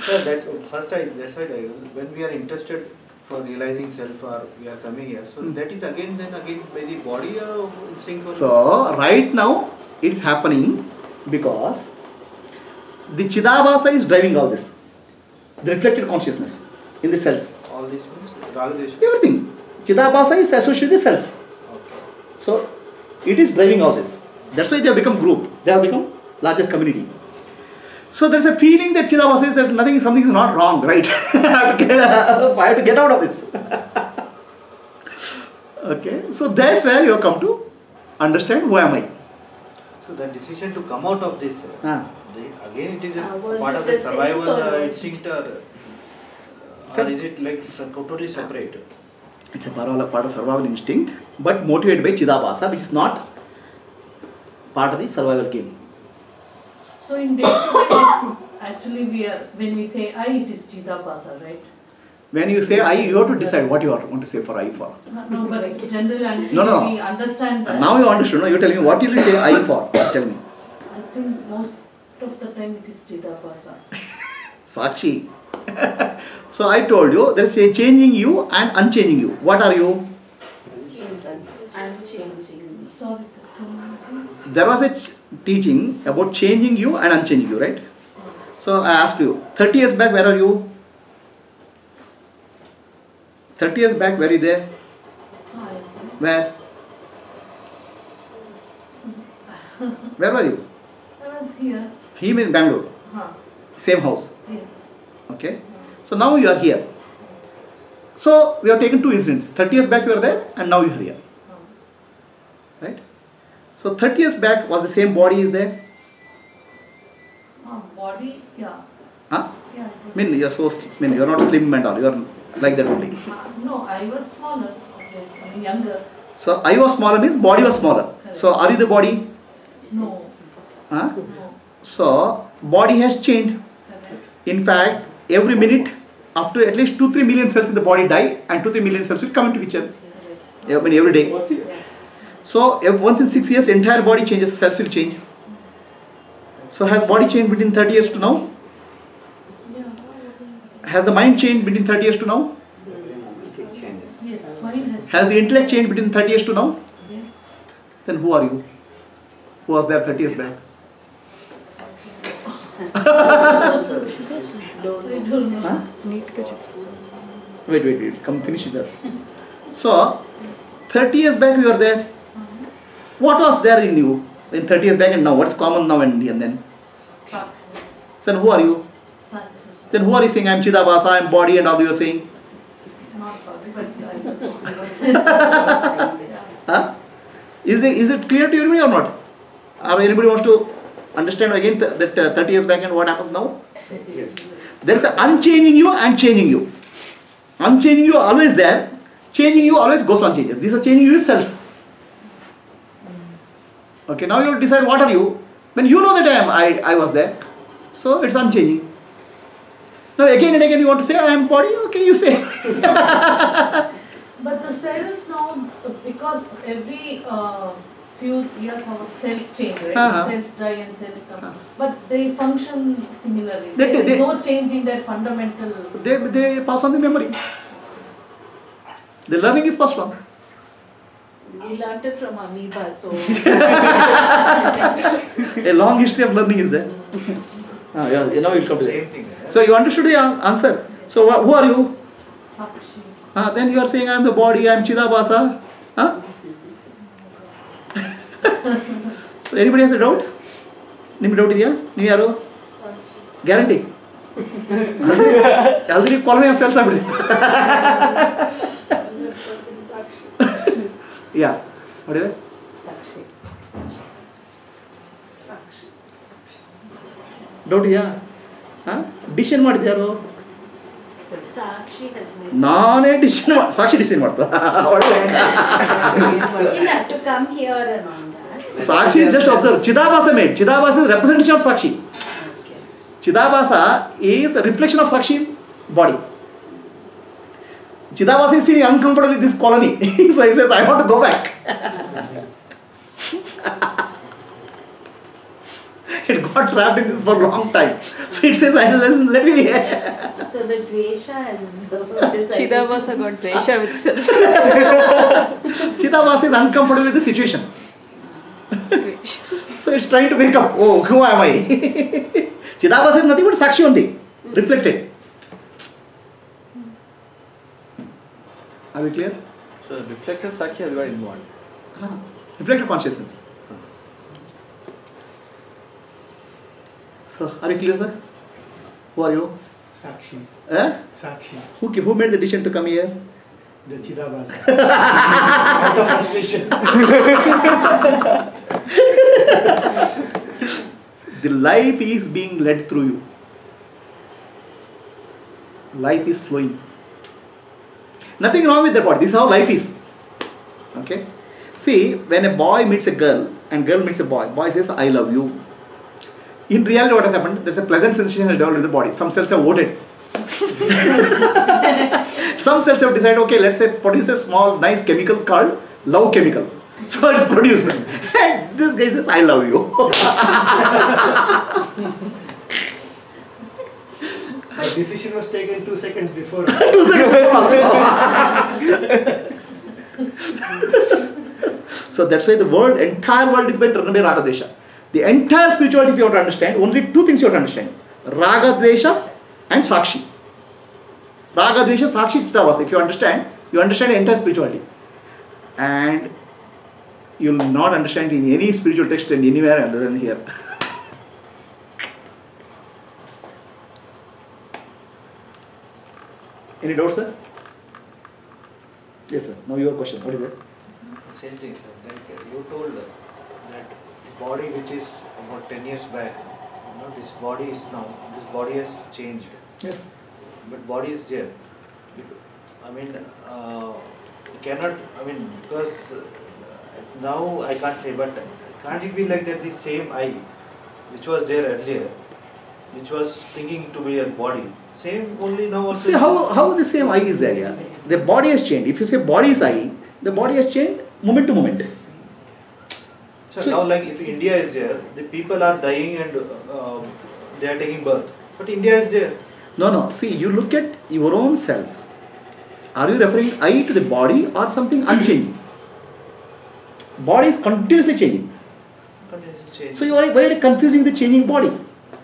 Sir, that first I that's why I, when we are interested for realizing self or we are coming here, so mm. that is again then again by the body or instinct. Or So right now it's happening because the Chidabhasa is driving all this. The reflected consciousness in the cells. all this means Ragadesha. Everything. Chidabhasa is associated with cells. Okay. So it is driving all this. That's why they have become group. They have become larger community. So there's a feeling that Chidabhasa is that nothing, something is not wrong, right? I, have to get, I have to get out of this. okay, so that's where you have come to understand who am I. So the decision to come out of this, uh, Ah. the, again it is a part of the the survival uh, instinct or, uh, or is it like so- totally separate? It's a part of, part of survival instinct, but motivated by Chidabhasa, which is not part of the survival game. So in day-to-day, actually we are, when we say I, it is Chidabhasa, right? When you say I, you have to decide what you are want to say for I for. No, but generally, until No, no, no. we understand that. Now you understood, no? You're telling me what will you say I for? Tell me. I think most of the time it is Chidabhasa. Sakshi. so I told you there's a changing you and unchanging you. What are you? I'm changing. Sorry, sir. can you repeat? There was a ch- teaching about changing you and unchanging you, right? So I asked you, 30 years back, where are you? 30 years back, where are you there? Where? Where were you? I was here. He in Bangalore, Huh. same house. Yes. Okay. So now you are here. So we have taken two incidents. 30 years back you were there and now you are here. Right? So 30 years back was the same body is there? Ah, body, yeah. Huh? Yeah. I mean you're so sl- I mean you're not slim and all, you're like that only. Ah, no, I was smaller, obviously. I mean, younger. So I was smaller means body was smaller. So are you the body? No. Huh? No. So body has changed. Correct. In fact, every minute after at least 2-3 million cells in the body die and 2-3 million cells will come into picture. Correct. I mean every day. So if once in 6 years entire body changes, cells will change. So has body changed between 30 years to now? Has the mind changed between 30 years to now? Has. The intellect changed between 30 years to now? Yes. Then who are you? Who was there 30 years back? Huh? Wait, wait, wait. Come finish it there. So, 30 years back we were there. What was there in you in 30 years back and now? What's common now and then? Then who are you? Then who are you saying? I'm Chidabhasa, I'm body and all you are saying? Is, it is it clear to everybody or not? Or anybody wants to understand again th- that uh, 30 years back and what happens now? There is a unchanging you and changing you. Unchanging you always there, changing you always goes on changes. These are changing you cells. Okay, now you decide what are you. When you know that I am, I, I was there. So it's unchanging. Now again and again you want to say I am body, okay, you say. But the cells now, because every uh, few years our cells change, right? Uh-huh. Cells die and cells come. Uh-huh. But they function similarly. They- there is they- no change in their fundamental. they, they pass on the memory. The learning is passed on. We learnt it from amoeba, so A long history of learning is there. Ah, yeah, know you'll come to Same thing. eh? So you understood the answer. So who are you? Sakshi. Ah, then you are saying I am the body, I am Chidabasa. Huh? so anybody has a doubt? ನಿಮ್ಗೆ doubt ಇದೆಯಾ ನೀವು ಯಾರು guarantee ಅಲ್ರಿ ಕೊಲನೆ ಸೆಲ್ಸ್ ಆಗ್ಬಿಡ್ತೀವಿ ಯಾ ನೋಡಿದೆ Sakshi. Doubt ಇದೆಯಾ ಹಾಂ ಡಿಸಿಷನ್ ಮಾಡಿದ್ದು ಯಾರು So Sakshi has made. ನಾನೇ ಡಿಸಿಷನ್ ಸಾಕ್ಷಿ ಡಿಸಿಷನ್ ಮಾಡ್ತಾ ಒಳ್ಳೆ You have to come here and all that. Sakshi is just observe. Chidabhasa made. Chidabhasa is Chidabhasa is feeling uncomfortable with this colony. so he says, I want to go back. It got trapped in this for a long time. So it says, I let, let me. So the Dvesha has decided. Chidavasa got Desha with cells. Chidavas is uncomfortable with the situation. So it's trying to wake up. Oh, who am I? Chidavas is nothing but Sakshi only, reflected. Are we clear? So reflected Sakshi has got involved. Ah, reflected consciousness. So, are you clear, sir? Who are you? Sakshi. Eh? Sakshi. Who, who made the decision to come here? The Chidabhasa. Out of frustration. The life is being led through you. Life is flowing. Nothing wrong with the body. This is how life is. Okay? See, when a boy meets a girl and girl meets a boy, boy says, I love you. In reality, what has happened? There's a pleasant sensation developed in the body. Some cells have voted. Some cells have decided, okay, let's say produce a small, nice chemical called love chemical. So it's produced. And this guy says, I love you. My decision was taken two seconds before. Two seconds also. so that's why the world, entire world is by Raga Dvesha. The entire spirituality, if you want to understand, only two things you have to understand. Raga Dvesha and Sakshi. Raga Dvesha, Sakshi, Chidabhasa. If you understand, you understand the entire spirituality. And you will not understand in any spiritual text and anywhere other than here. Any doubts, sir? Yes, sir. Now your question. What is it? Same thing, sir. Like uh, you told that the body which is about 10 years back, you know, this body is now, this body has changed. Yes. But body is there. I mean, uh, you cannot, I mean, because uh, now I can't say, but can't it be like that the same eye which was there earlier, which was thinking to be a body, same only now. See how, how the same eye is there, yeah? The body has changed. If you say body is eye, the body has changed moment to moment. So, So- now, like if India is there, the people are dying and uh, they are taking birth. But India is there. No, no. See, you look at your own self. Are you referring eye to the body or something unchanging? Body is continuously changing. Continuously change. So you are very confusing the changing body?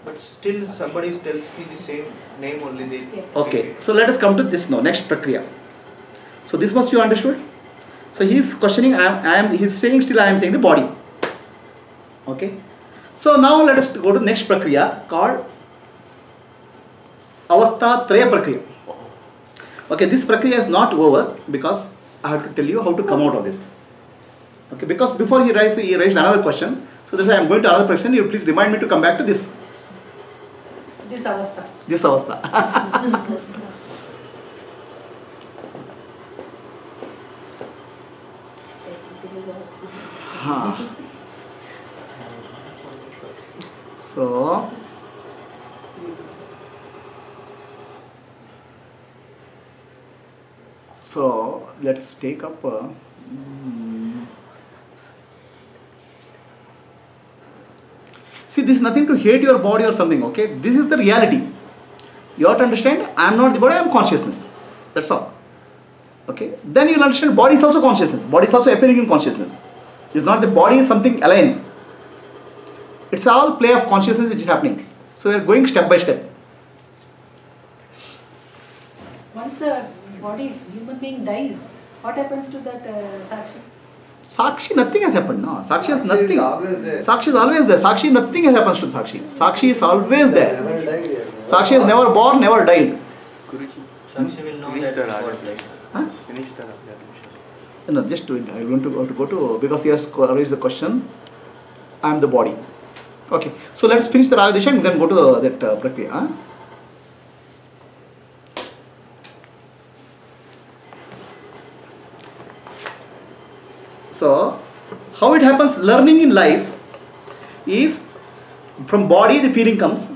But still somebody tells me the same name only. They Yeah. Okay, so let us come to this now, next prakriya. So this must you understood. So he is questioning, I am, I am, he is saying still I am saying the body. Okay. So now let us go to next prakriya called avastha traya prakriya. Okay, this prakriya is not over because I have to tell you how to come out of this. Okay, because before he raised, he raised another question. So that's why I am going to another question. You please remind me to come back to this, This avastha. this avastha. Huh. So, so let's take up. Uh, see, this is nothing to hate your body or something. Okay, this is the reality. You have to understand. I am not the body. I am consciousness. That's all. Okay. Then you will understand. Body is also consciousness. Body is also appearing in consciousness. It's not the body is something alien. It's all play of consciousness which is happening. So we are going step by step. Once the body, human being dies, what happens to that uh, sakshi? Sakshi, nothing has happened. No, Sakshi has Sakshi is nothing. always there. Sakshi is always there. Sakshi, nothing has happened to Sakshi. Sakshi is always there. Never died here. Sakshi has never born, never died. Guruji, Sakshi will know finish that the it's Raga what like. Huh? Finish the No, just wait. I want to go to, go to because he has raised the question. I am the body. Okay, so let's finish the Raga Dvesha and then go to uh, that uh, Prakriya. Huh? So, how it happens? Learning in life is from body the feeling comes,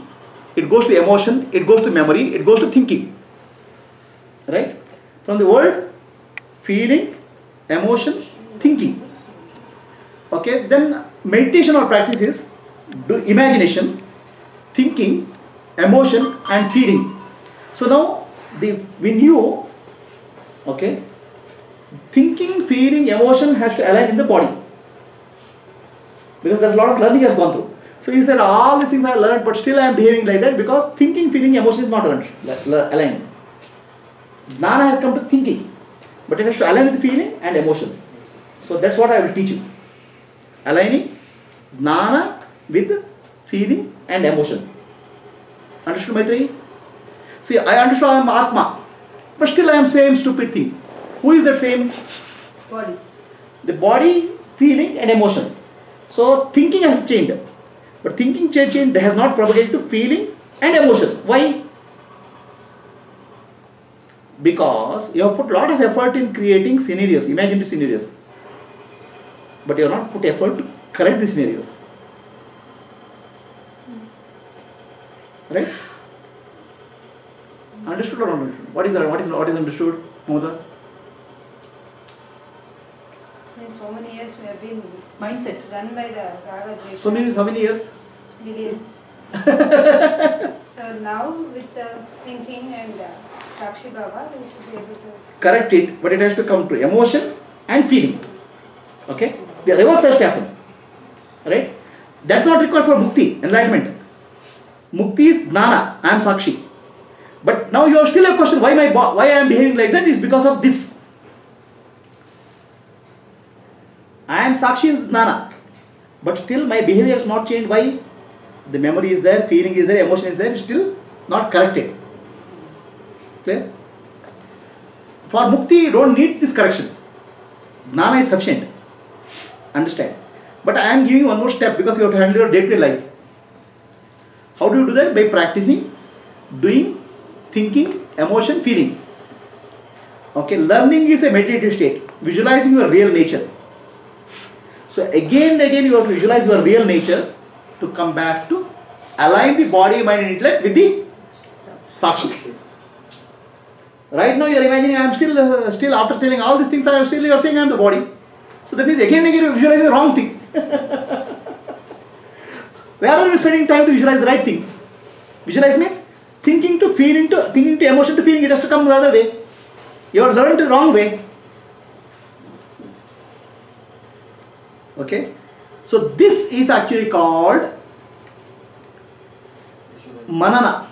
it goes to emotion, it goes to memory, it goes to thinking. Right? From the word, feeling, emotion, thinking. Okay, then meditation or practice is do imagination, thinking, emotion, and feeling. So now the when you okay thinking, feeling, emotion has to align in the body because there's a lot of learning has gone through. So he said all these things I learned, but still I am behaving like that because thinking, feeling, emotion is not aligned. Jnana has come to thinking, but it has to align with feeling and emotion. So that's what I will teach you. Aligning jnana with feeling and emotion. Understood, Maitri? See, I understood I am Atma, but still I am same stupid thing. Who is that same? Body. The body, feeling, and emotion. So thinking has changed, but thinking change change has not propagated to feeling and emotion. Why? Because you have put a lot of effort in creating scenarios, imaginary scenarios, but you have not put effort to correct the scenarios. Right? Understood or not understood? What is what is what is understood, Moda? Since so many years we have been Mindset. run by the Raga Dvesha. So many how many years? Millions. so now with the thinking and uh, Sakshi Baba, we should be able to. correct it, but it has to come to emotion and feeling. Okay? The reverse has to happen. Right? That's not required for mukti, enlightenment. Mukti is jnana, I am sakshi. But now you are still a question why my why I am behaving like that is because of this. I am sakshi is jnana. But still my behavior is not changed. Why? The memory is there, feeling is there, emotion is there, still not corrected. Clear? For mukti, you don't need this correction. Jnana is sufficient. Understand? But I am giving one more step because you have to handle your day to day life. How do you do that? By practicing, doing, thinking, emotion, feeling. Okay, learning is a meditative state, visualizing your real nature. So, again and again, you have to visualize your real nature to come back to align the body, mind, and intellect with the sakshi. Right now you are imagining I am still uh, still after telling all these things I am still you are saying I am the body. So that means again and again you visualize the wrong thing. Where are you spending time to visualize the right thing? Visualize means thinking to feeling to thinking to emotion to feeling it has to come the other way. You are learned the wrong way. Okay? So this is actually called manana.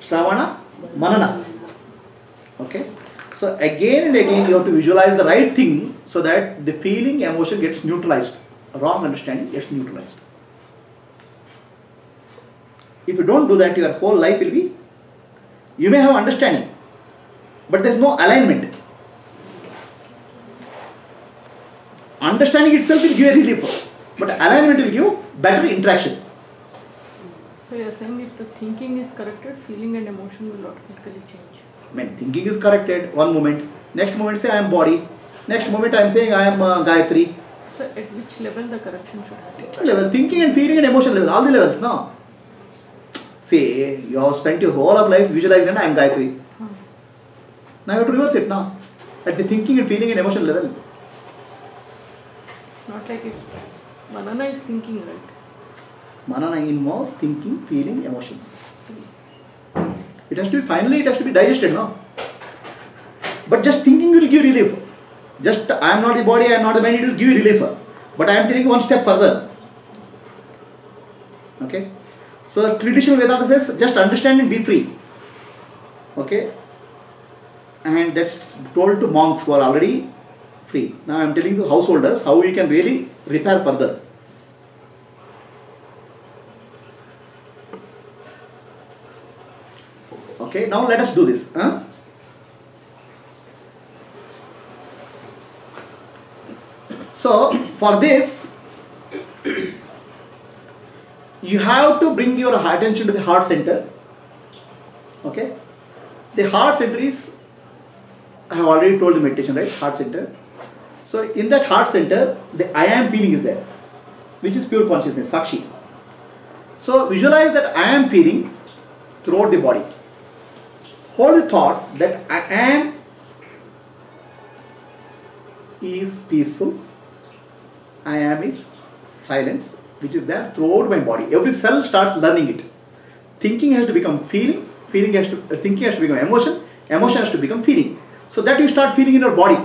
Shravana, manana. Okay? So again and again you have to visualize the right thing so that the feeling, emotion gets neutralized. Wrong understanding gets neutralized. If you don't do that, your whole life will be, you may have understanding, but there is no alignment. Understanding itself will give a relief, but alignment will give better interaction. So you're saying if the thinking is corrected, feeling and emotion will automatically change. Mean, thinking is corrected one moment, next moment say I am body, next moment I am saying I am uh, Gayatri. So at which level the correction should happen? Thinking level, thinking and feeling and emotion level, all the levels, no? See, you have spent your whole of life visualizing I am Gayatri. Hmm. Now you have to reverse it now. At the thinking and feeling and emotion level. It's not like if Manana is thinking, right? Manana involves thinking, feeling, emotions. It has to be, finally it has to be digested, no? But just thinking will give relief. Just I am not the body, I am not the mind, it will give you relief. But I am taking one step further. Okay? So traditional Vedanta says just understand and be free. Okay? And that's told to monks who are already free. Now I am telling the householders how you can really repair further. Okay, now let us do this. Huh? So, for this, you have to bring your attention to the heart center. Okay? The heart center is, I have already told the meditation, right? Heart center. So, in that heart center, the I am feeling is there, which is pure consciousness, Sakshi. So, visualize that I am feeling throughout the body hold the thought that I am is peaceful, I am is silence, which is there throughout my body. Every cell starts learning it. Thinking has to become feeling, feeling has to uh, thinking has to become emotion, emotion has to become feeling. So that you start feeling in your body.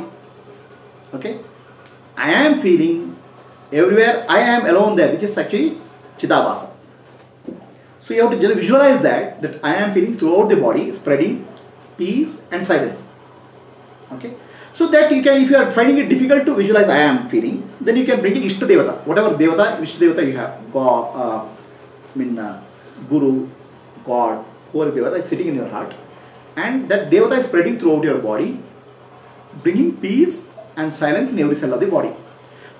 Okay? I am feeling everywhere, I am alone there, which is actually Chidabhasa. So you have to visualize that, that I am feeling throughout the body, spreading peace and silence. Okay? So that you can, if you are finding it difficult to visualize I am feeling, then you can bring it Ishta Devata. Whatever Devata, Ishta Devata you have, God, uh, I mean, uh, Guru, God, whoever Devata is sitting in your heart. And that Devata is spreading throughout your body, bringing peace and silence in every cell of the body.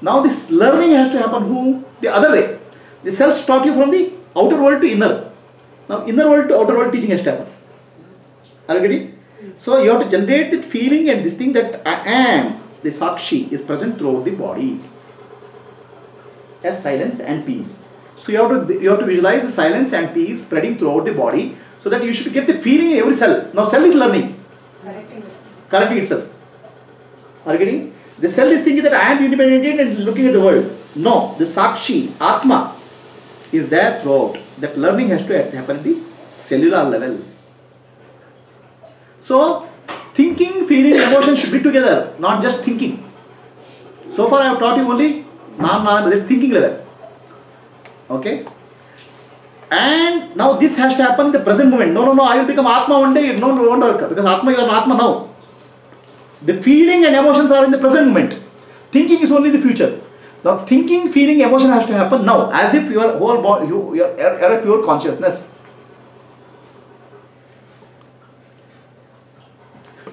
Now this learning has to happen who? The other way. The cells taught you from the outer world to inner. Now inner world to outer world teaching has to happen. Are you getting? So you have to generate the feeling and this thing that I am, the Sakshi, is present throughout the body as silence and peace. So you have to you have to visualize the silence and peace spreading throughout the body so that you should get the feeling in every cell. Now cell is learning, Correcting this. correcting itself. Are you getting? The cell is thinking that I am independent and looking at the world. No, the Sakshi, Atma, is there throughout. That learning has to happen at the cellular level. So, thinking, feeling, emotion should be together, not just thinking. So far, I have taught you only non non thinking level. Okay? And now this has to happen in the present moment. No, no, no, I will become Atma one day. No, no, won't work. Because Atma, you are Atma now. The feeling and emotions are in the present moment. Thinking is only the future. Now, thinking, feeling, emotion has to happen now, as if your whole body, you, are a pure consciousness.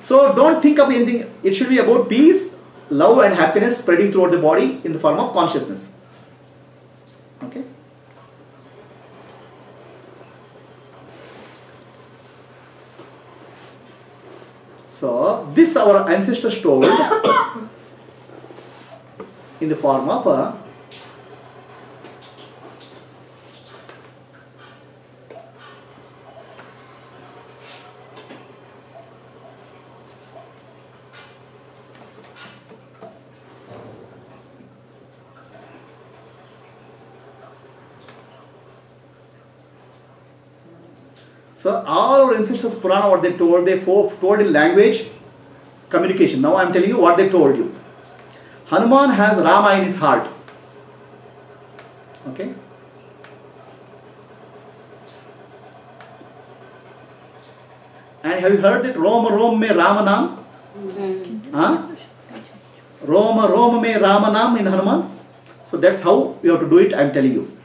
So, don't think of anything. It should be about peace, love, and happiness spreading throughout the body in the form of consciousness. Okay. So, this our ancestors told in the form of a So all Purana what they told, they told in language, communication. Now I am telling you what they told you. Hanuman has Rama in his heart. Okay. And have you heard that Roma Rom me Rama Nam? Huh? Roma Roma me Rama Nam in Hanuman? So that's how you have to do it, I am telling you.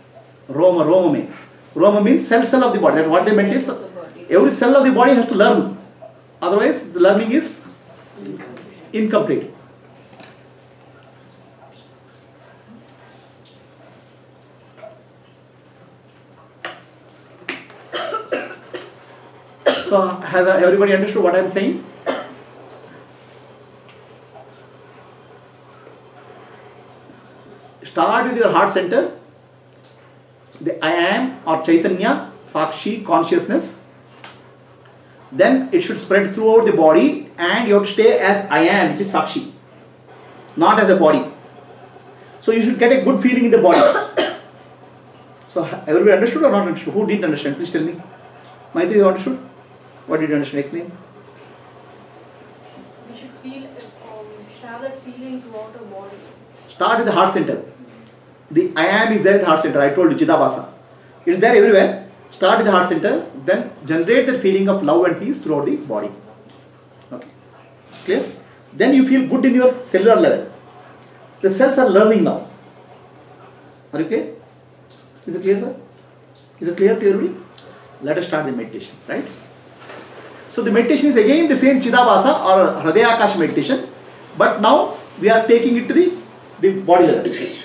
Roma Roma me. Roma means cell cell of the body. That what they meant is every cell of the body has to learn. Otherwise the learning is incomplete. So has everybody understood what I am saying? Start with your heart center. The I am or Chaitanya, Sakshi, consciousness. Then it should spread throughout the body and you have to stay as I am, which is Sakshi, not as a body. So you should get a good feeling in the body. so everybody understood or not understood? Who didn't understand? Please tell me. Maitri, you understood? What did you understand? Explain. We should feel, um, have that feeling throughout our body. Start with the heart center. The I am is there in the heart center. I told you, Chidabhasa. It's there everywhere. Start with the heart center, then generate the feeling of love and peace throughout the body. Okay. Clear? Then you feel good in your cellular level. The cells are learning now. Are you clear? Is it clear, sir? Is it clear to everybody? Let us start the meditation, right? So the meditation is again the same Chidabhasa or Hridayakash meditation, but now we are taking it to the, the body level.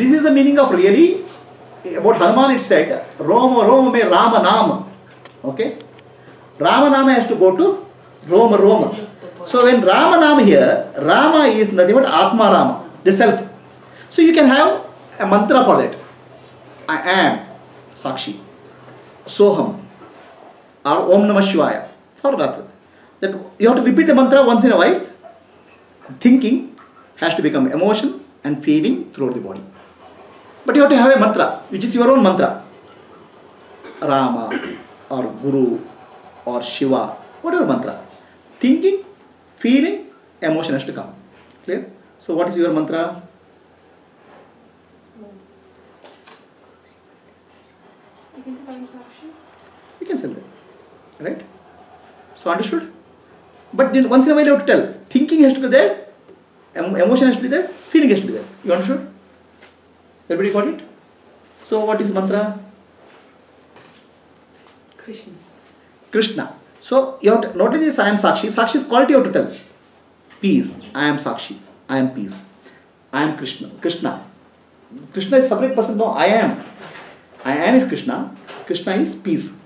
This is the meaning of really about Hanuman it said Roma Roma me Rama Nama. Okay? Rama Nama has to go to Roma Roma. So when Rama Nama here, Rama is nothing but Atma Rama, the self. So you can have a mantra for that. I am Sakshi. Soham or Om Namah Shivaya. For that. That you have to repeat the mantra once in a while. Thinking has to become emotion, and feeling throughout the body. But you have to have a mantra, which is your own mantra. Rama or Guru or Shiva, whatever mantra. Thinking, feeling, emotion has to come. Clear? So, what is your mantra? You can say Sakshi. You can say that. Right? So, understood? But then once in a while you have to tell. Thinking has to be there, emotion has to be there, feeling has to be there. You understood? Everybody got it? So, what is mantra? Krishna. Krishna. So you have to, not only this I am Sakshi, Sakshi is quality you have to tell. Peace. I am Sakshi. I am peace. I am Krishna. Krishna. Krishna is separate person. No, I am. I am is Krishna. Krishna is peace.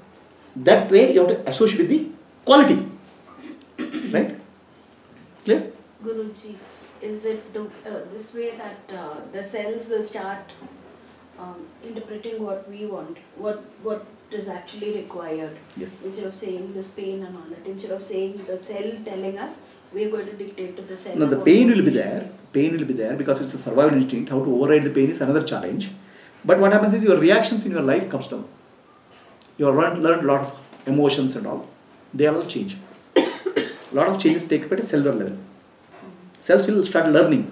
That way you have to associate with the quality. Right? Clear? Guruji, is it the, uh, this way that uh, the cells will start um, interpreting what we want, what what is actually required? Yes. Instead of saying this pain and all that, instead of saying the cell telling us, we're going to dictate to the cell. Now the pain will be there. Pain will be there because it's a survival instinct. How to override the pain is another challenge. But what happens is your reactions in your life comes down. You have learned, learned a lot of emotions and all. They all change. a lot of changes take place at a cellular level. Cells will start learning.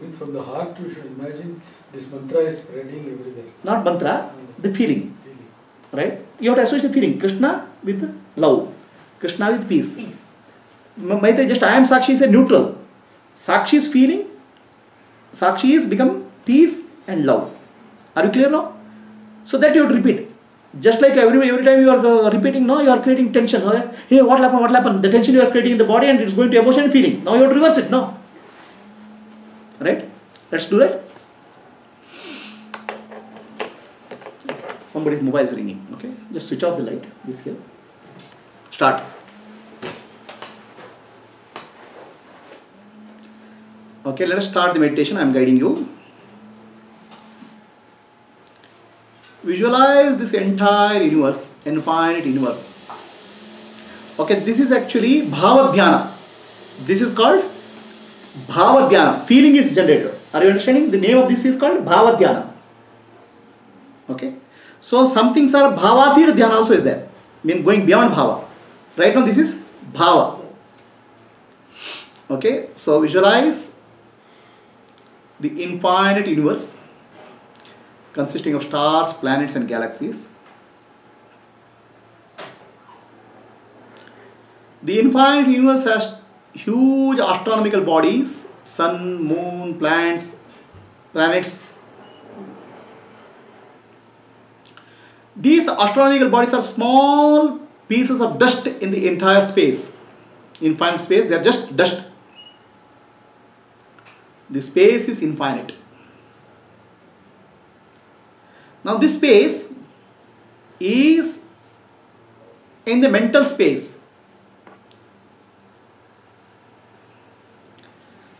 Means from the heart you should imagine this mantra is spreading everywhere. Not mantra, the feeling. Really. Right? You have to associate the feeling. Krishna with love. Krishna with peace. Peace. Ma- Maitreya just I am Sakshi is a neutral. Sakshi is feeling. Sakshi is become peace and love. Are you clear now? So that you have to repeat. Just like every every time you are uh, repeating, no, you are creating tension. Hey, what happened? What happened? The tension you are creating in the body and it's going to emotion feeling. Now you have to reverse it. Now, Right? Let's do that. Somebody's mobile is ringing. Okay, just switch off the light. This here. Start. Okay, let us start the meditation. I am guiding you. Visualize this entire universe, infinite universe. Okay, this is actually Bhava Dhyana. This is called Bhava Dhyana. Feeling is generated. Are you understanding? The name of this is called Bhava Dhyana. Okay. So some things are Bhavatir Dhyana also is there. I Mean going beyond Bhava. Right now this is Bhava. Okay. So visualize the infinite universe consisting of stars, planets and galaxies. The infinite universe has huge astronomical bodies, sun, moon, planets, planets. These astronomical bodies are small pieces of dust in the entire space. Infinite space, they are just dust. The space is infinite. Now this space is in the mental space.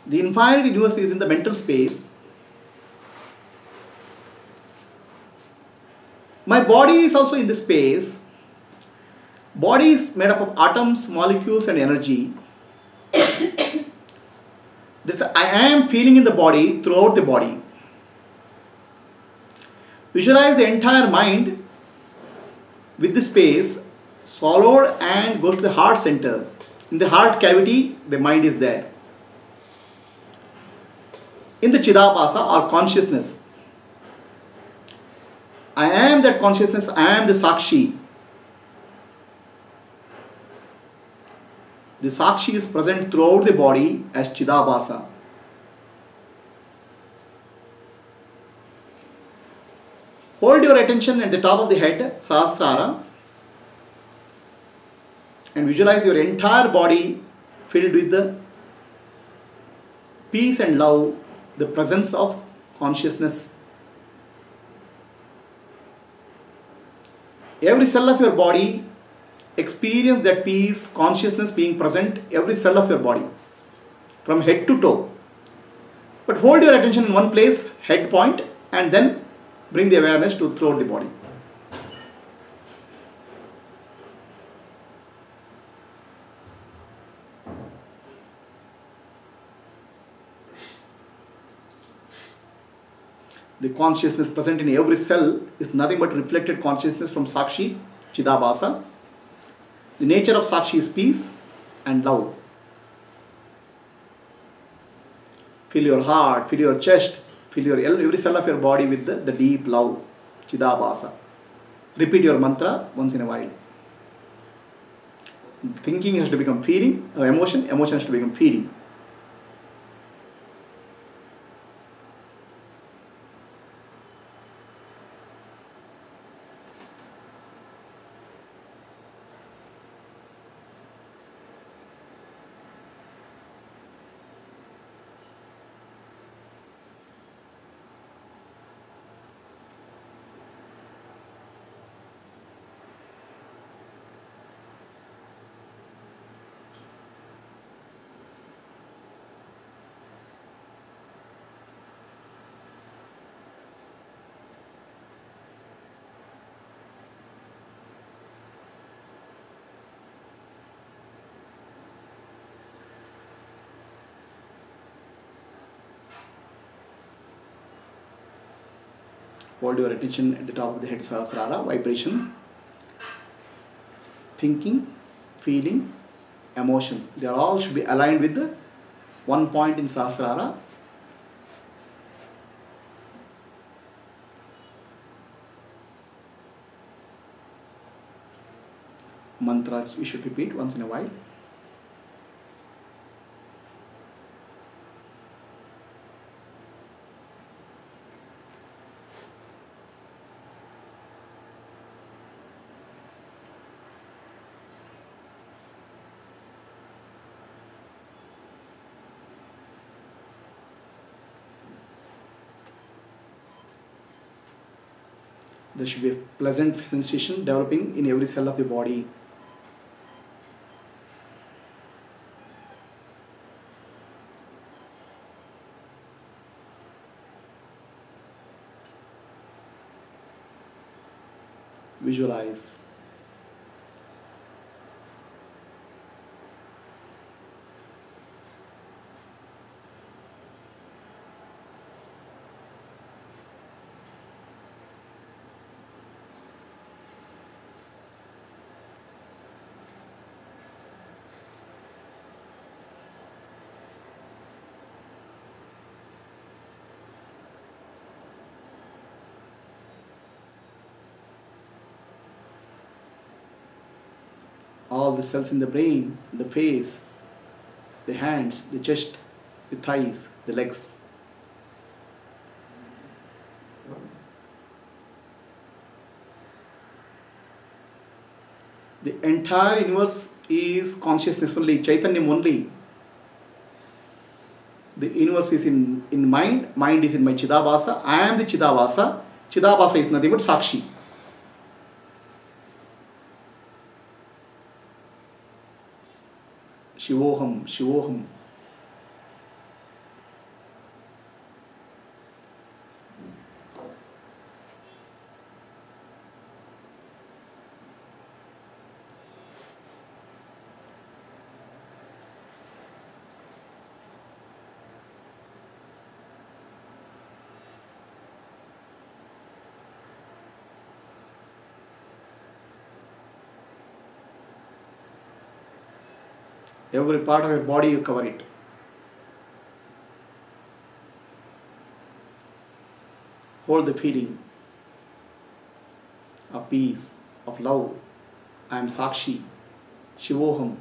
The infinite universe is in the mental space. My body is also in the space. Body is made up of atoms, molecules, and energy. That's I am feeling in the body throughout the body. Visualize the entire mind with the space swallowed and goes to the heart center. In the heart cavity, the mind is there. In the Chidabhasa or consciousness, I am that consciousness, I am the Sakshi. The Sakshi is present throughout the body as Chidabhasa. Hold your attention at the top of the head, Sahasrara, and visualize your entire body filled with the peace and love, the presence of consciousness. Every cell of your body experience that peace, consciousness being present, every cell of your body, from head to toe. But hold your attention in one place, head point, and then bring the awareness to throughout the body. the consciousness present in every cell is nothing but reflected consciousness from Sakshi, Chidabhasa. The nature of Sakshi is peace and love. Fill your heart, fill your chest, fill your every cell of your body with the, deep love, Chidabhasa. Repeat your mantra once in a while. Thinking has to become feeling, uh, emotion, emotion has to become feeling. Hold your attention at the top of the head sahasrara. Vibration. Thinking feeling emotion. They are all should be aligned with the one point in sahasrara. Mantras we should repeat once in a while there should be a pleasant sensation developing in every cell of the body. Visualize cells in the brain, the face, the hands, the chest, the thighs, the legs. The entire universe is consciousness only, Chaitanyam only. The universe is in, in mind, mind is in my Chidabhasa, I am the Chidabhasa, Chidabhasa is nothing but Sakshi. Shivoham Shivoham. Every part of your body you cover it. Hold the feeling of peace of love. I am sakshi shivoham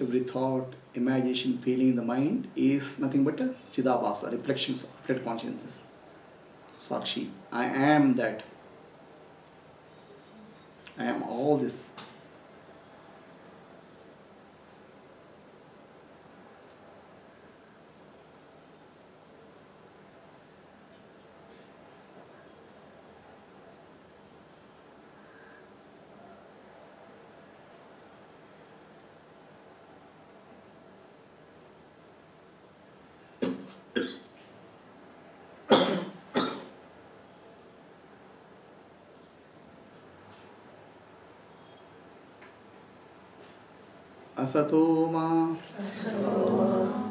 every thought, imagination, feeling in the mind is nothing but a chidabhasa, reflections of great consciousness. Sakshi, I am that. I am all this. असतो मा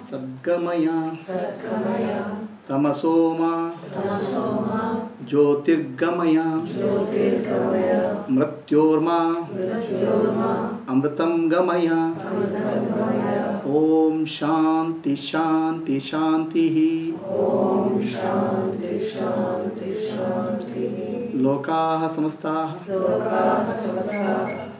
सद्गमया। तमसो मा ज्योतिर्गमया। मृत्योर्मा। अमृतं गमया ॐ शान्ति शान्ति शान्तिः। लोकाः समस्ताः।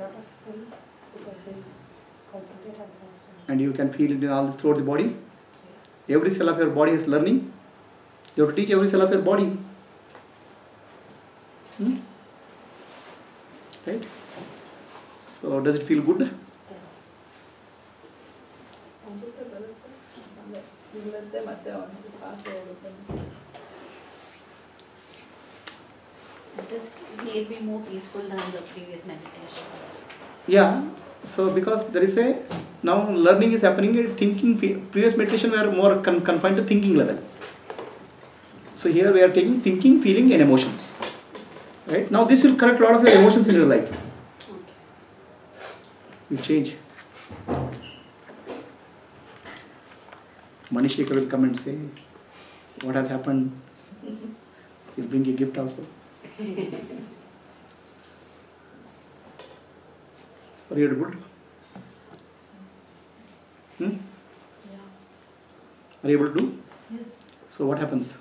lot of people because they concentrate on Sanskrit. and you can feel it in all throughout the body. Every cell of your body is learning. You have to teach every cell of your body. Hmm? Right? So does it feel good? Yes. ಅಮೃತ ಬರುತ್ತೆ ಆಮೇಲೆ ಇಲ್ಲದ್ದೇ ಮತ್ತೆ ಒಂದ್ಸಲ್ಪ ಆಚೆ ಹೋಗುತ್ತೆ This made me more peaceful than the previous meditations. Yeah. So because there is a now learning is happening. Thinking previous meditation were more con- confined to thinking level. So here we are taking thinking, feeling, and emotions. Right now this will correct a lot of your emotions in your life. Okay. will change. Manishika will come and say, What has happened? He'll bring a gift also. Are you good? Hmm? Yeah. Are you able to do? Yes. So, what happens?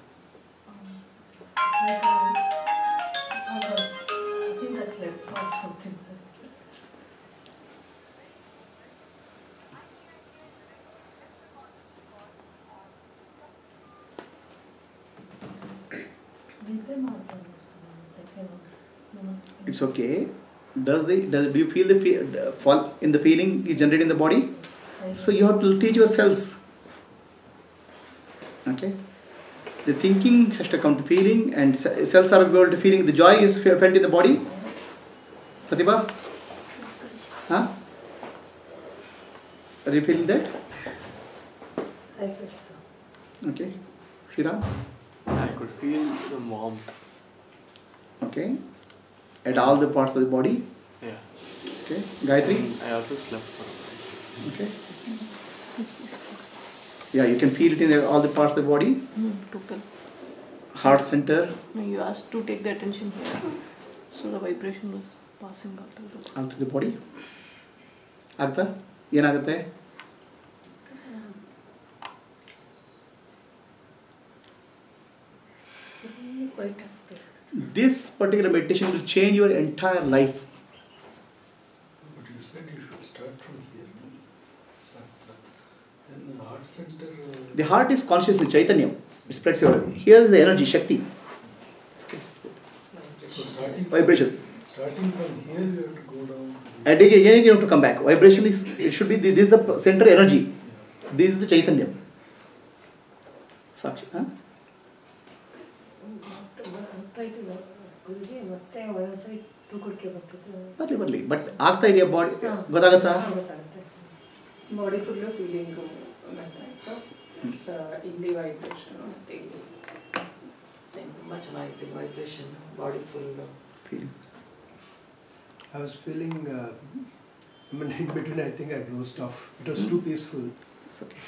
I can. I was. I think I slept or something. It's okay. Does the does, do you feel the fe- uh, fall in the feeling is generated in the body? So you have to teach yourselves. Okay. The thinking has to come to feeling, and cells are able to feeling. The joy is felt in the body. Pratibha, huh? Are you feeling that? I feel so. Okay. Shriram. I could feel the warmth. Okay At all the parts of the body. Yeah. Okay. Gayatri. I also slept for a while. Okay. Yeah, you can feel it in the- all the parts of the body. Hmm, total. Heart center. No, you asked to take the attention here. So the vibration was passing out of the all through the body ಆಗ್ತಾ ಏನಾಗುತ್ತೆ this particular meditation will change your entire life. But you said you should start from here, no? Then the heart center. Uh... The heart is consciousness, Chaitanya. It spreads your. Here is the energy, Shakti. So starting, Vibration. Starting from here, you have to go down. And again, again, you have to come back. Vibration is, it should be, this is the center energy. Yeah. This is the Chaitanya. Sakshi, huh? ಬರ್ಲಿ ಬರ್ಲಿ but ಆಗ್ತಾ ಇದೆಯಾ body ಹಾ. ಗೊತ್ತಾಗತ್ತಾ ಹಾ, ಗೊತ್ತಾಗುತ್ತೆ body full feeling ಬರ್ತಾ ಇತ್ತು in the vibration Same, ತುಂಬ ಚೆನ್ನಾಗಿತ್ತು vibration body full Feeling. I was feeling, uh, I mean, in between, I think I dozed off. It was too peaceful. It's okay.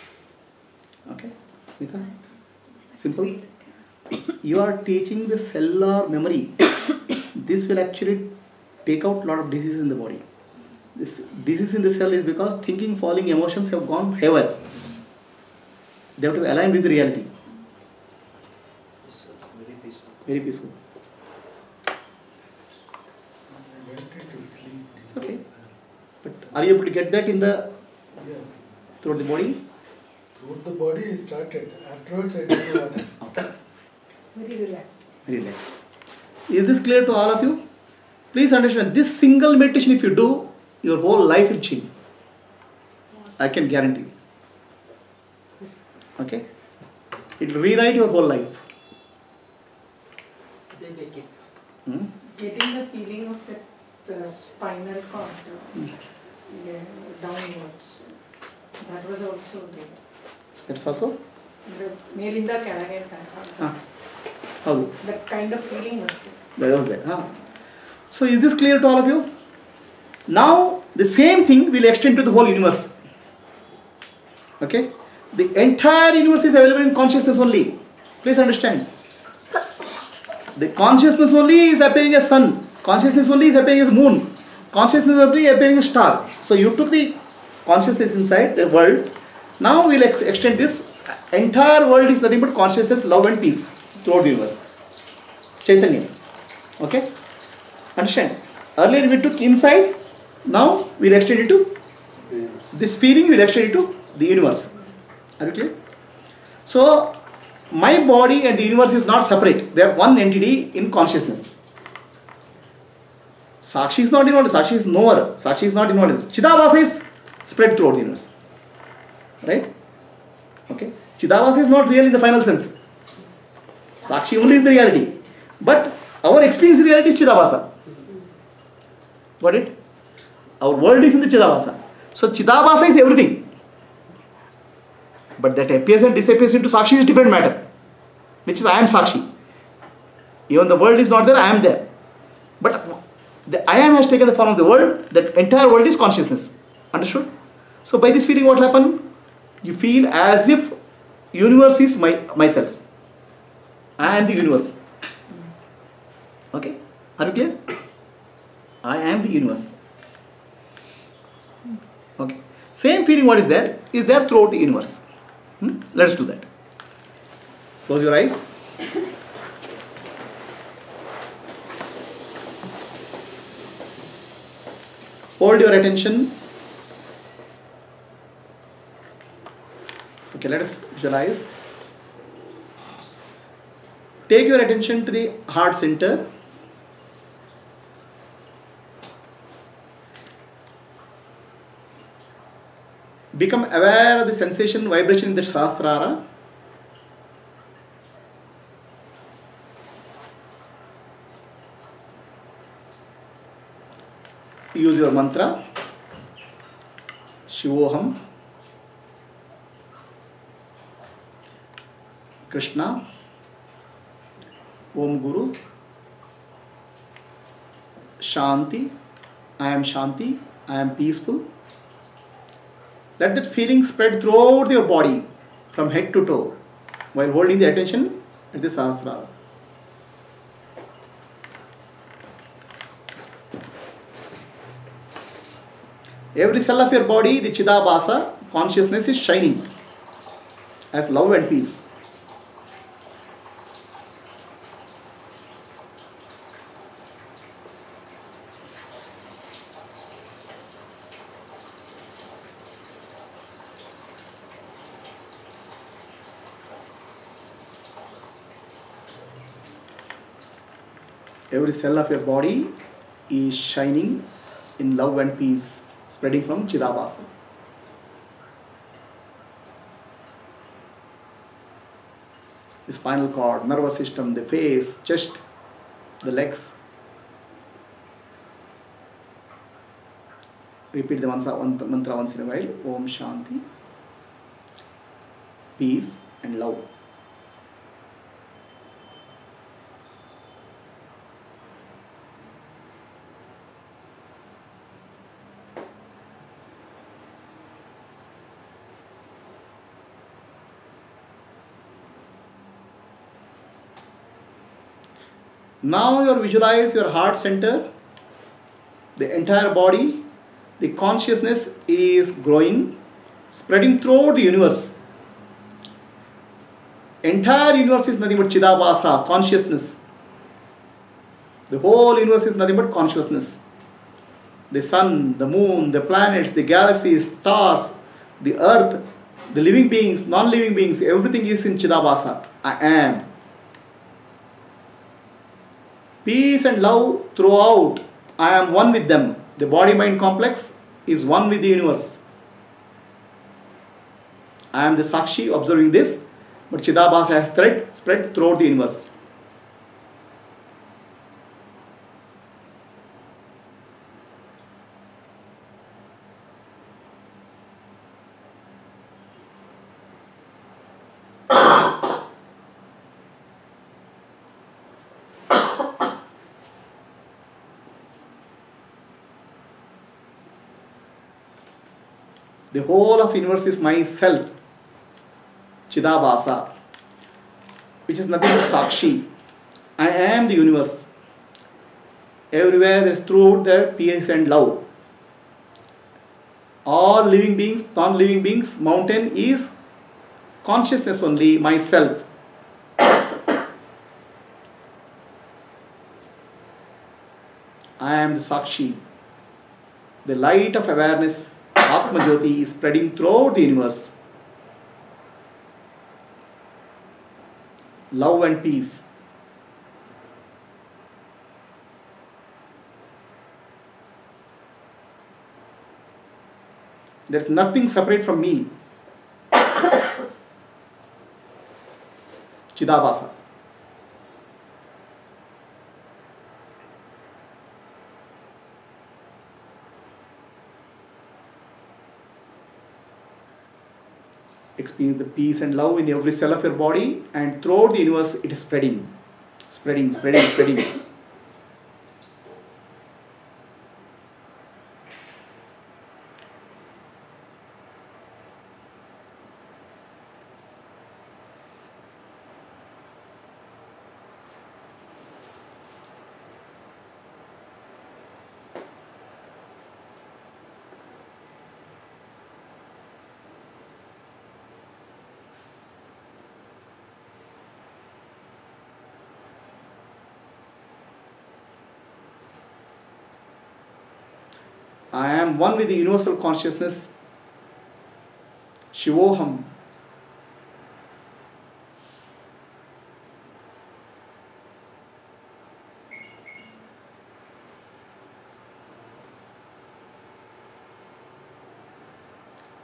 Okay. Smita? Simple. You are teaching the cellular memory. this will actually take out a lot of diseases in the body. This disease in the cell is because thinking, falling, emotions have gone haywire. They have to align with the reality. It's uh, very peaceful. Very peaceful. I went into sleep. It's okay. But are you able to get that in the Yeah. throughout the body? Throughout the body I started. Afterwards I don't know what. Okay. Very relaxed. Relaxed. Is this clear to all of you? Please understand this single meditation, if you do, your whole life will change. I can guarantee. Okay? It will rewrite your whole life. They make it. Hmm? Getting the feeling of the uh, spinal cord uh, hmm. yeah, downwards. That was also there. That's also? The Melinda Callaghan. ಹೌದು that kind of feeling was there. That was there. So is this clear to all of you? Now the same thing will extend to the whole universe. Okay? The entire universe is available in consciousness only. Please understand. The consciousness only is appearing as sun. Consciousness only is appearing as moon. Consciousness only is appearing as star. So you took the consciousness inside the world. Now we'll ex- extend this. Entire world is nothing but consciousness, love and peace throughout the universe. Chaitanya. Okay? Understand? Earlier we took inside, now we'll extend it to this feeling, we'll extend it to the universe. Are you clear? So, my body and the universe is not separate, they are one entity in consciousness. Sakshi is not involved, Sakshi is knower, Sakshi is not involved in. Chidabhasa is spread throughout the universe. Right? Okay? Chidabhasa is not real in the final sense. Sakshi only is the reality. But our experience reality is Chidabhasa. Got it? Our world is in the Chidabhasa. So Chidabhasa is everything. But that appears and disappears into Sakshi is a different matter. Which is I am Sakshi. Even the world is not there, I am there. But the I am has taken the form of the world, that entire world is consciousness. Understood? So by this feeling what will happen? You feel as if universe is my myself. I am the universe. Okay? Are you clear? I am the universe. Okay. Same feeling what is there is there throughout the universe. Hmm? Let us do that. Close your eyes. Hold your attention. Okay, let us visualize. Take your attention to the heart center. Become aware of the sensation, vibration in the Sahasrara. Use your mantra. Shivoham. Krishna. Om Guru. Shanti. I am Shanti. I am peaceful. Let that feeling spread throughout your body from head to toe while holding the attention at the Sahasrara. Every cell of your body, the Chidabhasa consciousness is shining as love and peace. Every cell of your body is shining in love and peace, spreading from Chidabhasa. The spinal cord, nervous system, the face, chest, the legs. Repeat the mantra, mantra once in a while. Om Shanti. Peace and love. Now you visualize your heart center, the entire body, the consciousness is growing, spreading throughout the universe. Entire universe is nothing but Chidabhasa, consciousness. The whole universe is nothing but consciousness. The sun, the moon, the planets, the galaxies, stars, the earth, the living beings, non living beings, everything is in Chidabhasa. I am. Peace and love throughout. I am one with them. The body mind complex is one with the universe. I am the Sakshi observing this, but Chidabhasa has spread, spread throughout the universe. The whole of universe is myself, Chidabhasa, which is nothing but Sakshi. I am the universe. Everywhere there is throughout there peace and love. All living beings, non-living beings, mountain is consciousness only, myself. I am the Sakshi. The light of awareness Atma Jyoti is spreading throughout the universe. Love and peace. There's nothing separate from me. Chidabhasa. Experience the peace and love in every cell of your body and throughout the universe it is spreading. Spreading spreading spreading I am one with the universal consciousness. Shivoham.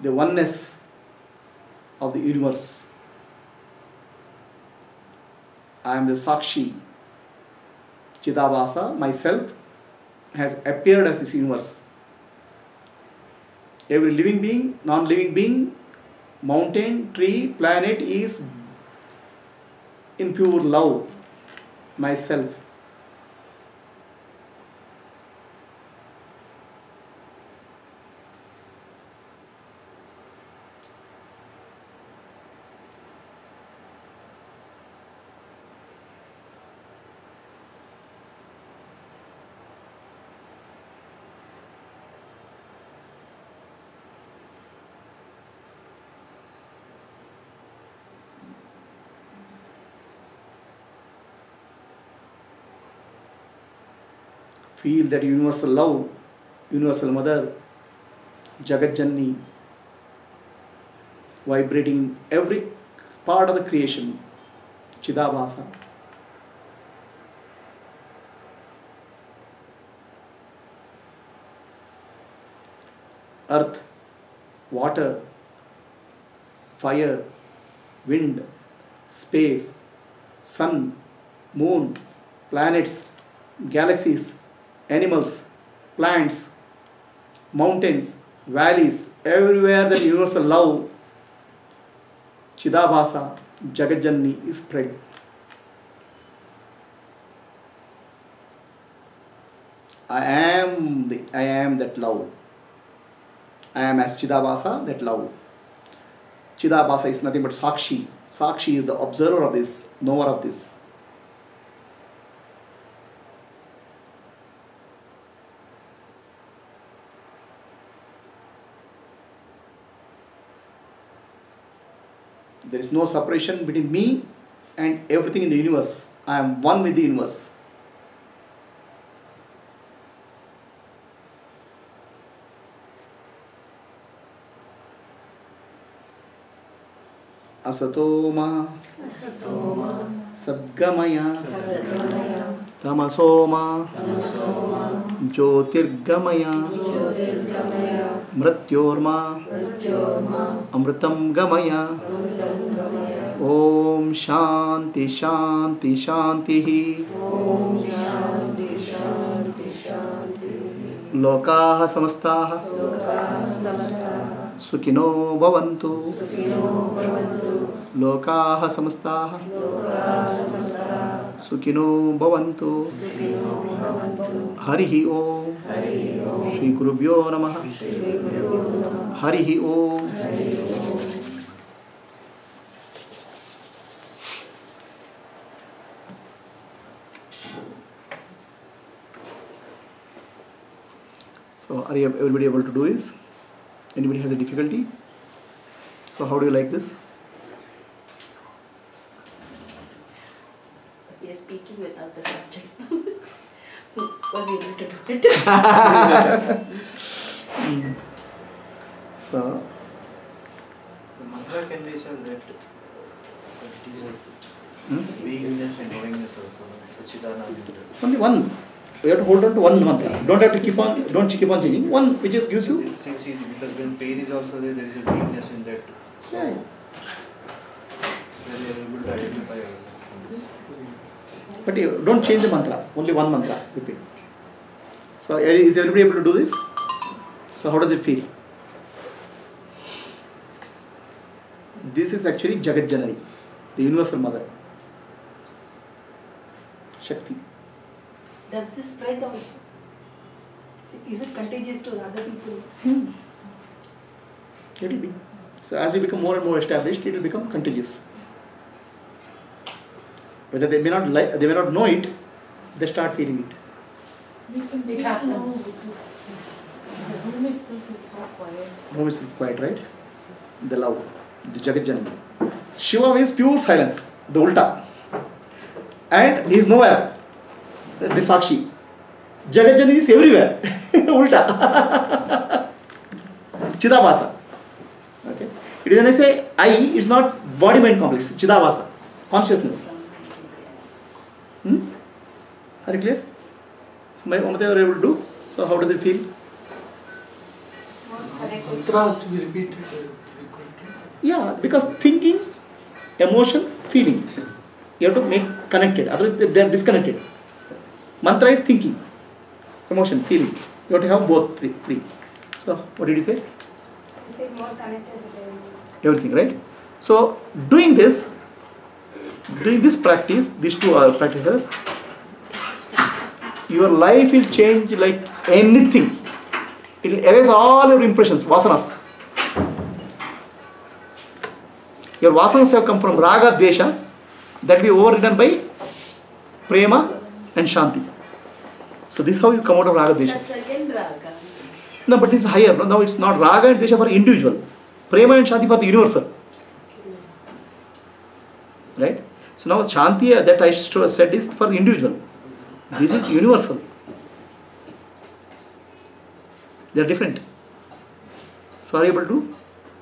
The oneness of the universe. I am the Sakshi. Chidabhasa, myself, has appeared as this universe every living being, non-living being, mountain, tree, planet is in pure love, myself. Feel that universal love, universal mother, Jagat Janani, vibrating in every part of the creation, Chidabhasa. Earth, water, fire, wind, space, sun, moon, planets, galaxies, animals, plants, mountains, valleys, everywhere that universal love, Chidabhasa, Jagatjanani is spread. I am the I am that love. I am as Chidabhasa, that love. Chidabhasa is nothing but Sakshi. Sakshi is the observer of this, knower of this. There is no separation between me and everything in the universe. I am one with the universe. असतो मा सद्गमय तमसो मा ज्योतिर्गमय। मृत्योर्मा। अमृतं गमय। ॐ शान्ति शान्ति शान्तिः। लोकाः समस्ताः। सुखिनो भवन्तु। लोकाः समस्ताः। सुखिनो भवन्तु हरिः ॐ श्रीगुरुभ्यो नमः हरिः ॐ So are you everybody able to do this? Anybody has a difficulty? So how do you like this? Without the subject. Was able to do it. So The mantra can be said that uh, it is hmm? beingness and knowingness also, Sachidananda. only one. You have to hold on to one mantra. Don't have to keep on. Don't keep on changing. One which is gives you. It seems easy because when pain is also there, there is a beingness in that. Yeah. Then you are able to identify. But you don't change the mantra. Only one mantra. Repeat. So is everybody able to do this? So how does it feel? This is actually Jagat Janani, the universal mother. Shakti. Does this spread also? Is it contagious to other people? Hmm. It will be. So as you become more and more established, it will become contagious. Whether they may not like, they may not know it, they start feeling it. It happens. The room itself is so quiet. Room is quiet, right? The love, the Jagat Janani. Shiva means pure silence, the ulta. And he is nowhere, the Sakshi. Jagat Janani is everywhere, ulta. Chidabhasa. Okay. It is when I say I, it's not body mind complex, it's Chidabhasa, consciousness. Hmm? Are you clear? So, my Mamata, you are able to do. So, how does it feel? Mantra has to be repeated uh. Yeah, because thinking, emotion, feeling. You have to make connected. Otherwise, they they are disconnected. Mantra is thinking, emotion, feeling. You have to have both three. three. So, what did you say? More connected with everything. Everything, right? So, doing this, doing this practice, these two uh, practices, your life will change like anything. It will erase all your impressions, vasanas. Your vasanas have come from raga, dvesha, that will be overridden by prema and shanti. So this is how you come out of raga, dvesha. That's again raga. No, but this is higher. No, now it's not raga and dvesha for individual. Prema and shanti for the universal. Right? So now shanti uh, that I said is for the individual. This is universal. They are different. So are you able to?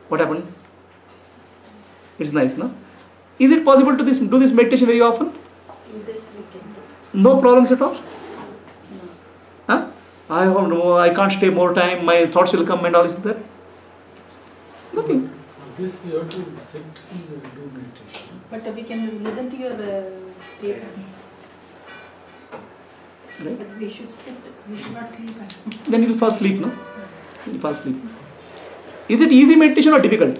What happened? It's nice, no? Is it possible to this, do this meditation very often? This we can do. No problems at all? Huh? I don't know, I can't stay more time, my thoughts will come and all is there? Nothing. This you have to sit and do meditation. But we can listen to your uh, tape. Right? But we should sit, we should not sleep. Then you will fall asleep, no? You will fall asleep. Is it easy meditation or difficult?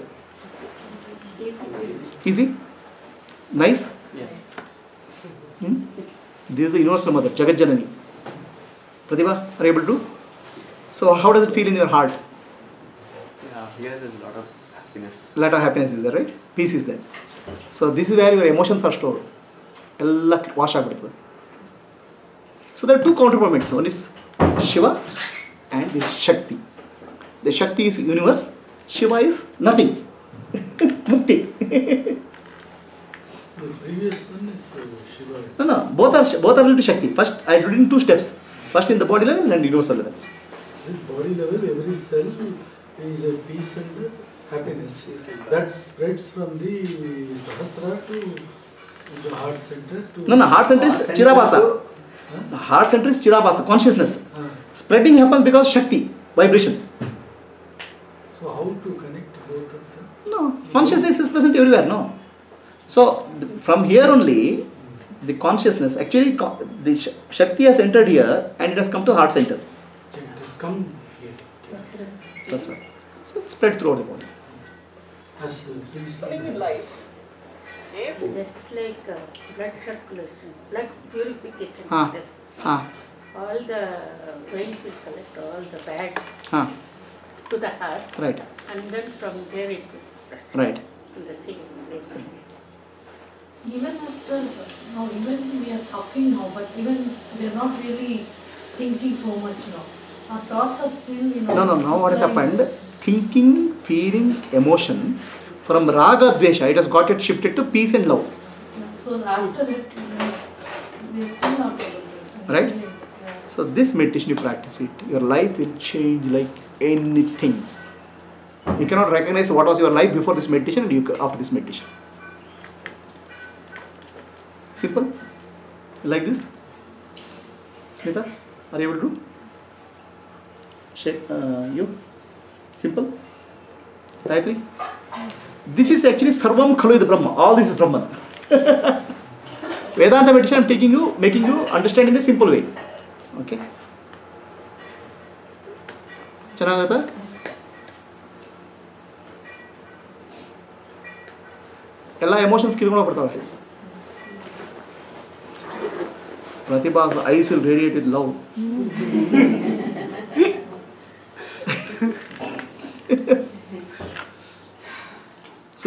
Easy? Nice? Yes. Hmm? This is the universal mother, Jagat Janani. Pratibha, are you able to? So how does it feel in your heart? Yeah, here there's a lot of happiness. lot of happiness is there, right? Peace is there. So this is where your emotions are stored. ಎಲ್ಲ wash ಆಗ್ಬಿಡ್ತದೆ So there are two counterparts. One is Shiva and this Shakti. The Shakti is universe, Shiva is nothing. Mukti. the previous one is uh, Shiva. No, no, both are, both are related to Shakti. First, I did in two steps. First in the body level and then universal level. At body level, every cell is a peace and happiness. That spreads from the Sahasra to the heart center. To no, no, heart center is Chidabasa. The heart center is Chidabhasa, consciousness. Spreading happens because Shakti, vibration. so how to connect both of them? No, consciousness is present everywhere, no. So, the- from here only, the consciousness, actually, the Shakti has entered here and it has come to heart center. It has come here Sasra. So, it's spread throughout the body. as uh, a peace. Just like uh, blood circulation, blood purification. Ah. Ah, All the veins will collect all the bad ah, to the heart right, and then from there it will right. to the same place. Even after, now even we are talking now, but even we are not really thinking so much now. Our thoughts are still, you know. No, no, now what has happened? Thinking, feeling, emotion, from raga, dvesha, it has got it shifted to peace and love. So after it, we still not. Right? So this meditation you practice it, your life will change like anything. You cannot recognize what was your life before this meditation and you after this meditation. Simple? Like this? Smita, are you able to do? Shake, uh, you? Simple? Gayatri? This is actually Sarvam Khalu Id Brahma. All this is Brahman. Vedanta meditation I am taking you, making you understand in a simple way. Okay ಚೆನ್ನಾಗತ್ತಾ ಎಲ್ಲ emotions ಕಿತ್ಕೊಂಡು ಬರ್ತಾವೆ ಪ್ರತಿಭಾಸ್ eyes will radiate with love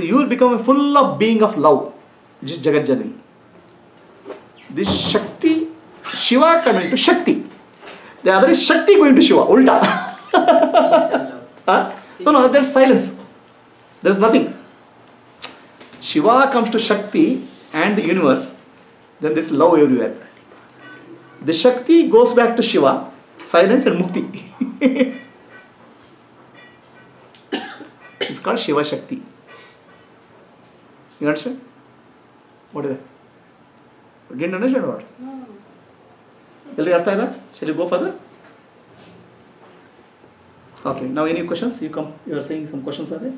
So you will become a full of being of love, which is Jagat Janani. This Shakti, Shiva coming to Shakti. The other is Shakti going to Shiva, ulta. huh? No, no, there's silence. There's nothing. Shiva comes to Shakti and the universe, then this love everywhere. The Shakti goes back to Shiva, silence and Mukti. it's called Shiva Shakti. You understand? What is that? Didn't understand what? ಎಲ್ರಿ ಅರ್ಥ ಆಯ್ತಾ go go okay now any questions you come you are saying some questions are there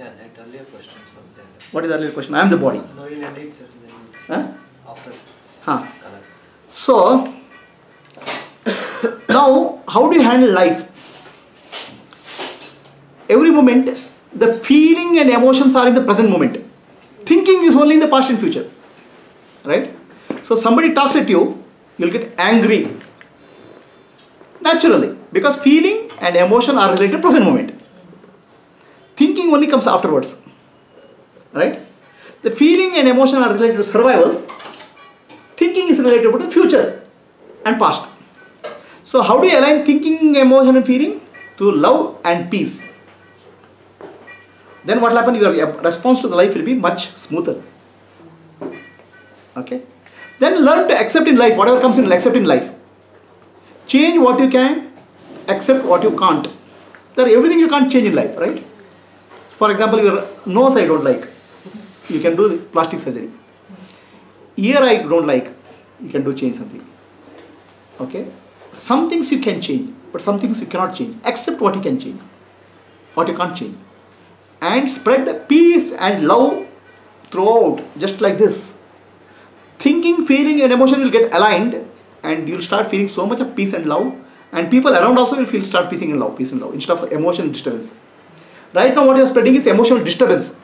Yeah, that earlier question was there. What is the earlier question? I am the body. No, you'll end it sir, Huh? after Huh. color. So now how do you handle life every moment the feeling and emotions are in the present moment. Thinking is only in the past and future right? So somebody talks at you you'll get angry. Naturally because feeling and emotion are related to present moment. Thinking only comes afterwards right? The feeling and emotion are related to survival. Thinking is related to the future and past. So, how do you align thinking, emotion, and feeling? To love and peace? Then what will happen? Your response to the life will be much smoother. Okay. Then learn to accept in life whatever comes in. Accept in life. Change what you can, accept what you can't. There everything you can't change in life, right? For example, your nose I don't like. You can do plastic surgery ear I don't like, you can do change something. Okay? Some things you can change, but some things you cannot change. Accept what you can change, what you can't change. And spread peace and love throughout, just like this. Thinking, feeling, and emotion will get aligned, and you'll start feeling so much of peace and love. And people around also will feel start peace and love, peace and love, instead of emotional disturbance. Right now, what you're spreading is emotional disturbance.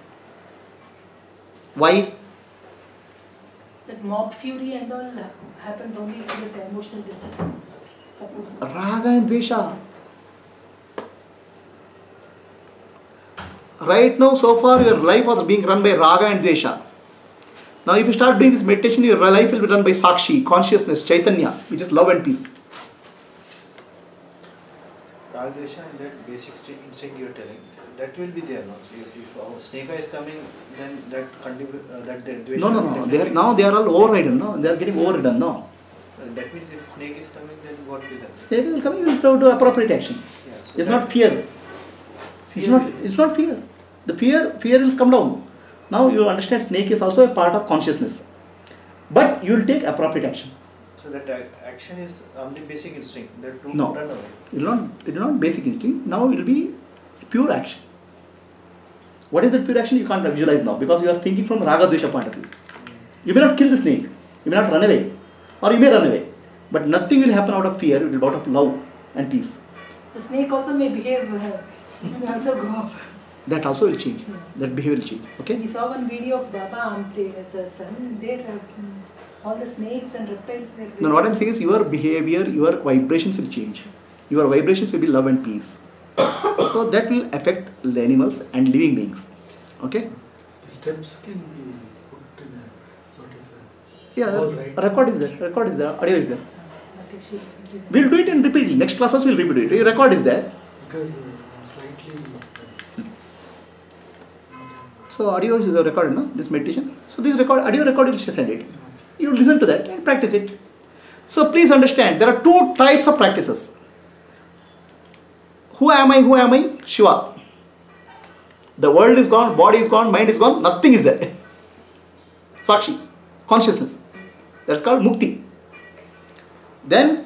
Why? That mob fury and all happens only with the emotional disturbance. Suppose. Raga and Dvesha. Right now, so far, your life was being run by Raga and Dvesha. Now, if you start doing this meditation, your life will be run by Sakshi, consciousness, Chaitanya, which is love and peace. Ragdvesha and that basic instinct you're telling, that will be there now. So if, if our snake is coming, then that uh, that the dvesha No, no, no. They are, now they are all overridden. No, they are getting overridden. No, Uh, that means if snake is coming, then what will happen? snake will come. You will do appropriate action. Yeah, so It's not fear. It's not. It's not fear. The fear, fear will come down. Now you understand snake is also a part of consciousness, but you will take appropriate action. So that uh, action is on the basic instinct. That to No. run away. It will not. It will not basic instinct. Now it will be pure action. What is that pure action? You can't visualize now because you are thinking from raga dvesha point of view. You may not kill the snake. You may not run away, or you may run away, but nothing will happen out of fear. It will be out of love and peace. The snake also may behave, uh, uh, may also go up. That also will change. That behavior will change. Okay. We saw one video of Baba Amte as a son. There, uh, all the snakes and reptiles were. No, what I'm saying is your behavior, your vibrations will change. Your vibrations will be love and peace. so that will affect the animals and living beings. Okay? The steps can be put in a sort of a Yeah, small right. record is there. Record is there. Audio is there. But she give- We'll do it and repeat it. Next class also we'll repeat it. Record is there. Because uh, So audio is recorded, no? This meditation. So this record, audio record will send it. You listen to that and practice it. So please understand, there are two types of practices. Who am I? Who am I? Shiva. The world is gone, body is gone, mind is gone, nothing is there. Sakshi, consciousness. That's called mukti. Then